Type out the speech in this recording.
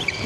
you